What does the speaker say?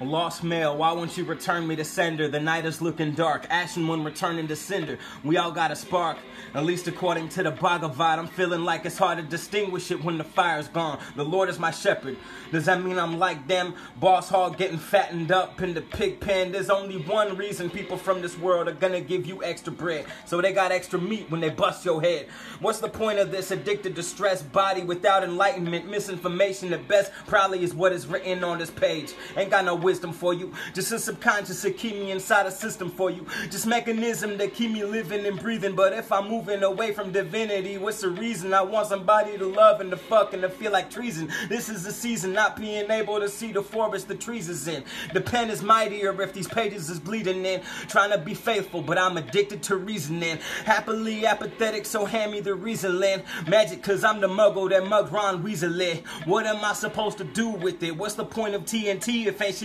Lost mail, why won't you return me to sender? The night is looking dark, ashen one returning to cinder. We all got a spark, at least according to the Bhagavad. I'm feeling like it's hard to distinguish it when the fire's gone. The Lord is my shepherd. Does that mean I'm like them? Boss hog getting fattened up in the pig pen. There's only one reason people from this world are gonna give you extra bread. So they got extra meat when they bust your head. What's the point of this addicted, to stress body without enlightenment? Misinformation at best probably is what is written on this page. Ain't got no wisdom for you. Just a subconscious that keep me inside a system for you. Just mechanism that keep me living and breathing. But if I'm moving away from divinity, what's the reason? I want somebody to love and to fuck and to feel like treason. This is the season, not being able to see the forest the trees is in. The pen is mightier if these pages is bleeding in. Trying to be faithful, but I'm addicted to reasoning. Happily apathetic, so hand me the reason, land. Magic, cause I'm the muggle that mugged Ron Weasley. What am I supposed to do with it? What's the point of TNT if ain't shit